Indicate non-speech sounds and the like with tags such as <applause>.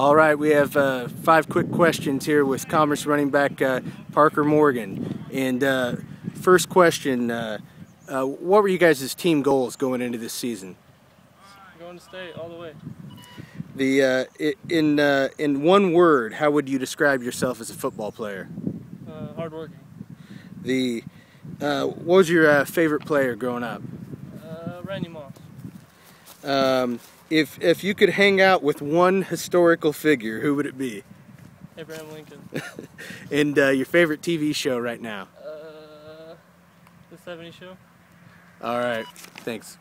All right, we have uh, five quick questions here with Commerce running back uh, Parker Morgan. And uh, first question, uh, uh, what were you guys' team goals going into this season? Going to state all the way. The uh, in in one word, how would you describe yourself as a football player? hardworking. The what was your favorite player growing up? Randy Moss. Um, if if you could hang out with one historical figure, who would it be? Abraham Lincoln. <laughs> and uh, your favorite TV show right now? Uh, the 70 Show. All right. Thanks.